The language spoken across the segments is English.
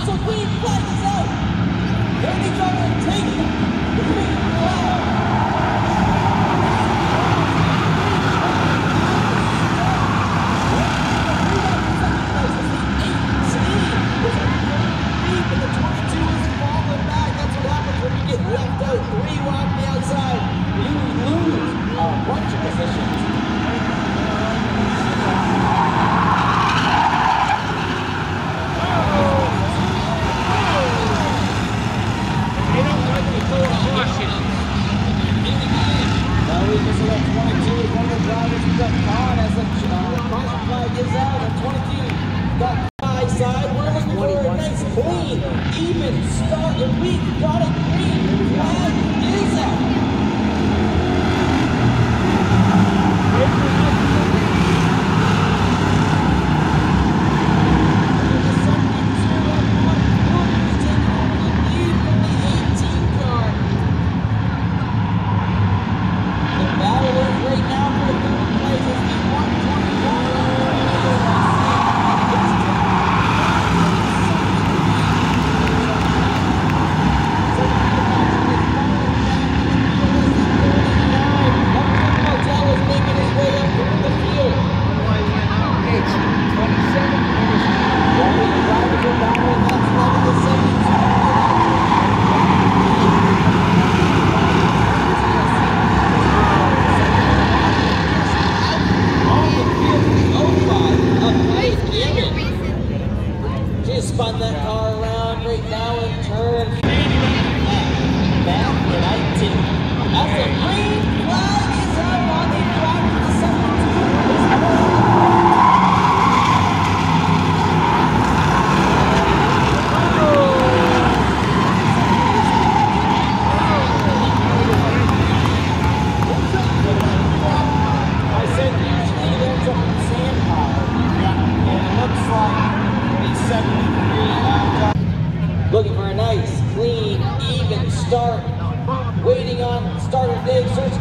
It's a win. that car start, waiting on starter Dave Search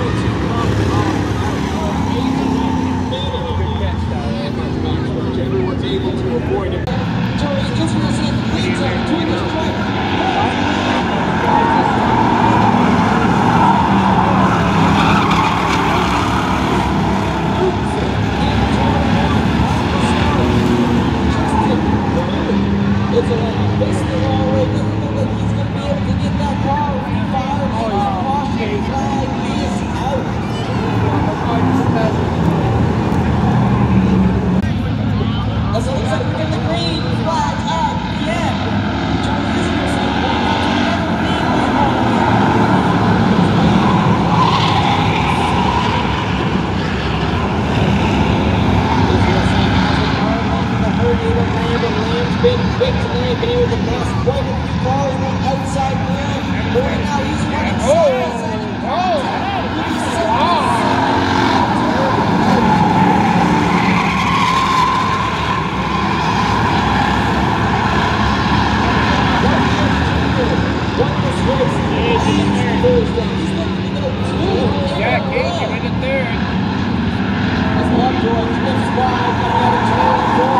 royalty. Jack Cage, you in third. That's what I'm doing. He lifts wide, coming out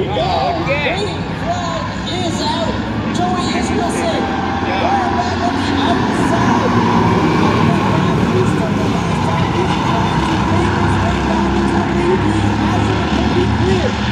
we go. Green flag is out. Joey is missing. Yeah.